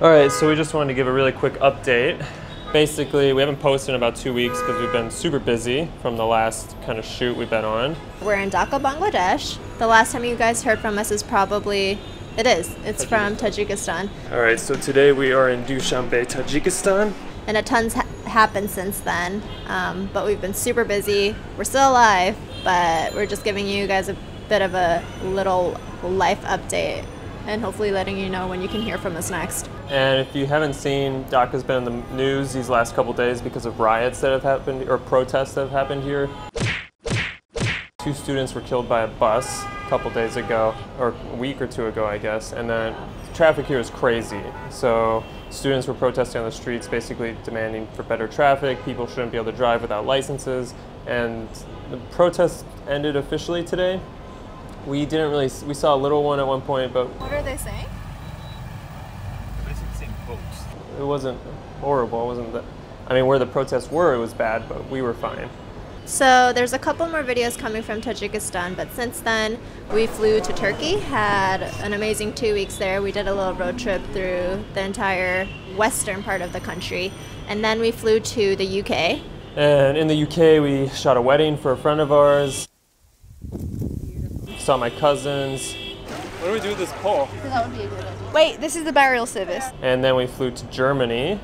All right, so we just wanted to give a really quick update. Basically, we haven't posted in about two weeks because we've been super busy from the last kind of shoot we've been on. We're in Dhaka, Bangladesh. The last time you guys heard from us is probably, it is, it's from Tajikistan. All right, so today we are in Dushanbe, Tajikistan. And a ton's ha- happened since then, um, but we've been super busy. We're still alive, but we're just giving you guys a bit of a little life update and hopefully letting you know when you can hear from us next. And if you haven't seen, Dhaka's been in the news these last couple days because of riots that have happened or protests that have happened here. Two students were killed by a bus a couple days ago, or a week or two ago, I guess. And then traffic here is crazy. So students were protesting on the streets, basically demanding for better traffic. People shouldn't be able to drive without licenses. And the protest ended officially today. We didn't really, we saw a little one at one point, but What are they saying? It wasn't horrible. It wasn't that. I mean, where the protests were, it was bad, but we were fine. So there's a couple more videos coming from Tajikistan, but since then we flew to Turkey, had an amazing two weeks there. We did a little road trip through the entire western part of the country, and then we flew to the UK. And in the UK, we shot a wedding for a friend of ours. Saw my cousins. What do we do with this pole? That would be a good idea. Wait, this is the burial service. And then we flew to Germany.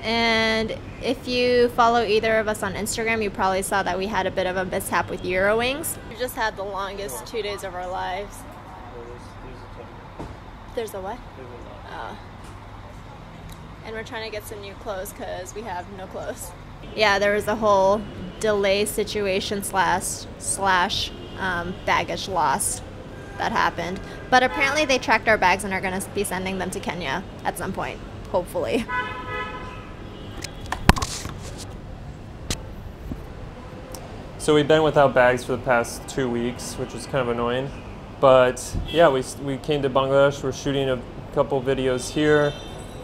And if you follow either of us on Instagram, you probably saw that we had a bit of a mishap with Eurowings. We just had the longest two days of our lives. There's a what? Oh. And we're trying to get some new clothes because we have no clothes. Yeah, there was a whole delay situation slash slash um, baggage loss that happened. But apparently they tracked our bags and are going to be sending them to Kenya at some point, hopefully. So we've been without bags for the past two weeks, which is kind of annoying. But yeah, we, we came to Bangladesh. We're shooting a couple videos here,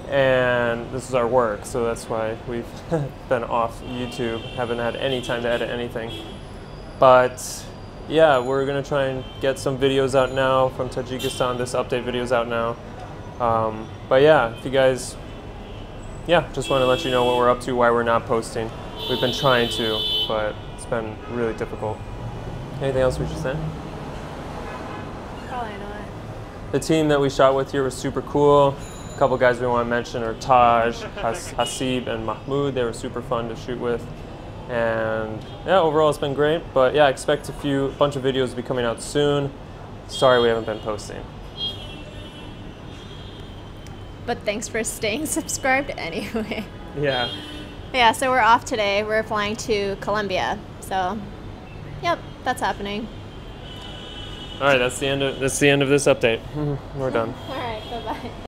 and this is our work, so that's why we've been off YouTube. Haven't had any time to edit anything. But yeah, we're gonna try and get some videos out now from Tajikistan. This update video is out now. Um, but yeah, if you guys, yeah, just want to let you know what we're up to, why we're not posting. We've been trying to, but it's been really difficult. Anything else we should say? Probably not. The team that we shot with here was super cool. A couple guys we want to mention are Taj, Has- Hasib, and Mahmoud. They were super fun to shoot with. And yeah, overall it's been great. But yeah, I expect a few, bunch of videos to be coming out soon. Sorry we haven't been posting. But thanks for staying subscribed anyway. Yeah. Yeah, so we're off today. We're flying to Colombia. So, yep, that's happening. All right, that's the end of that's the end of this update. We're done. All right, bye bye.